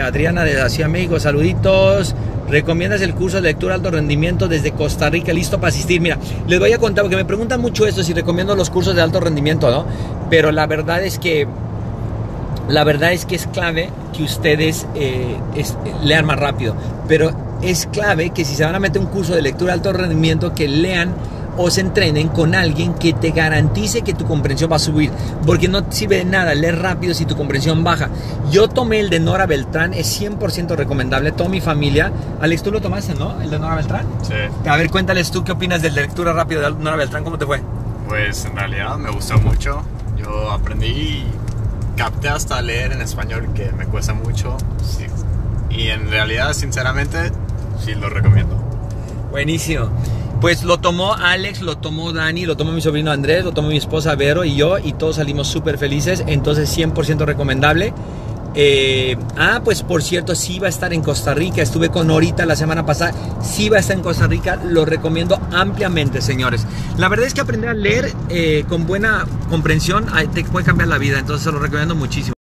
Adriana de la Ciudad México, saluditos. ¿Recomiendas el curso de lectura alto rendimiento desde Costa Rica listo para asistir? Mira, les voy a contar porque me preguntan mucho esto si recomiendo los cursos de alto rendimiento, ¿no? Pero la verdad es que la verdad es que es clave que ustedes eh, es, lean más rápido, pero es clave que si se van a meter un curso de lectura alto rendimiento que lean o se entrenen con alguien que te garantice que tu comprensión va a subir. Porque no sirve de nada leer rápido si tu comprensión baja. Yo tomé el de Nora Beltrán, es 100% recomendable. Toda mi familia. Alex, tú lo tomaste, ¿no? El de Nora Beltrán. Sí. A ver, cuéntales tú qué opinas del de lectura rápido de Nora Beltrán. ¿Cómo te fue? Pues en realidad me gustó mucho. Yo aprendí y capté hasta leer en español que me cuesta mucho. Sí. Y en realidad, sinceramente, sí lo recomiendo. Buenísimo. Pues lo tomó Alex, lo tomó Dani, lo tomó mi sobrino Andrés, lo tomó mi esposa Vero y yo y todos salimos súper felices, entonces 100% recomendable. Eh, ah, pues por cierto, sí va a estar en Costa Rica, estuve con Norita la semana pasada, sí va a estar en Costa Rica, lo recomiendo ampliamente, señores. La verdad es que aprender a leer eh, con buena comprensión te puede cambiar la vida, entonces se lo recomiendo muchísimo.